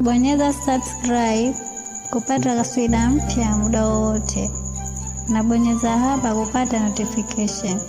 Bonyeza subscribe kupata kaswida mpya muda wowote, na bonyeza hapa kupata notification.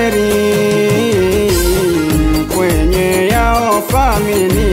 heri kwenye yao familia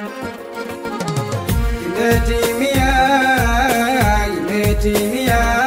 Yine Let me timiya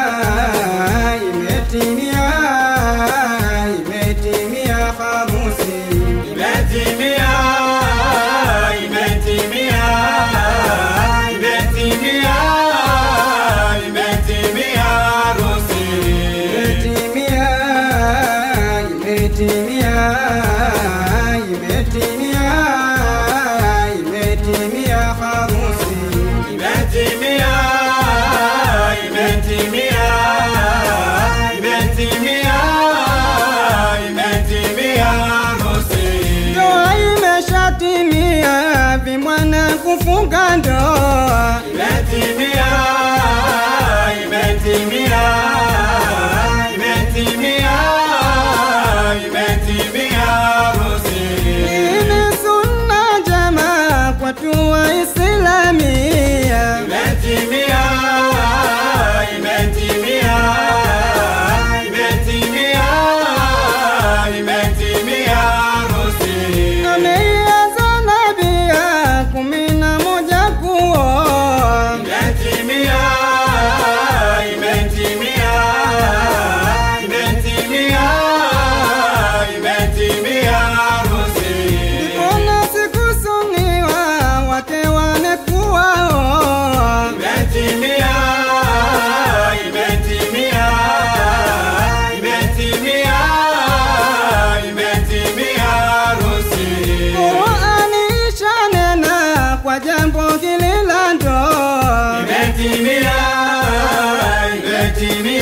kufunga ndoa. Imetimia,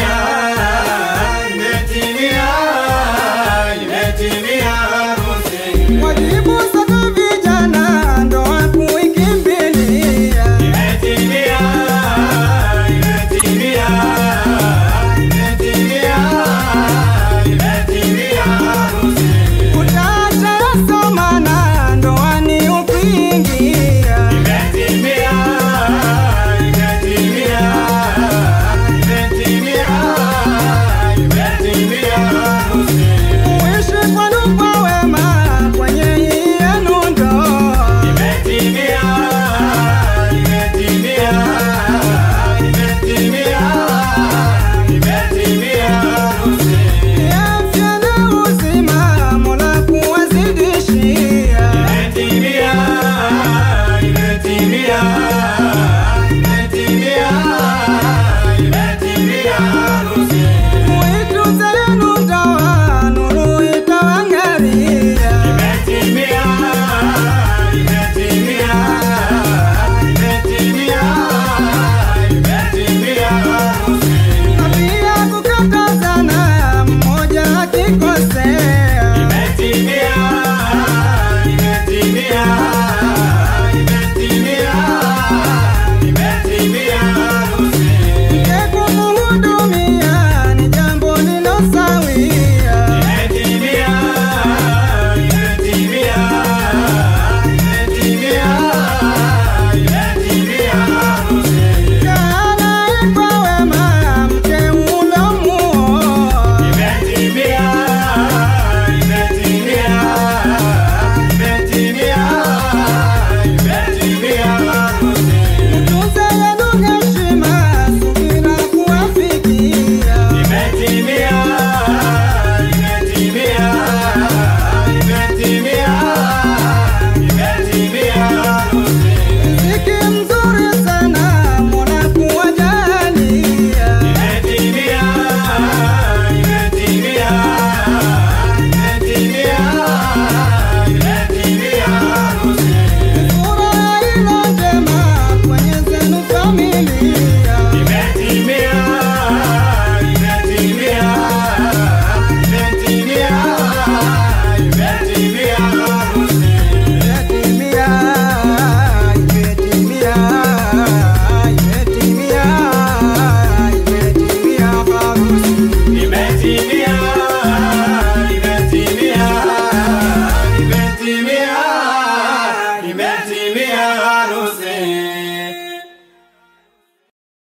Yeah.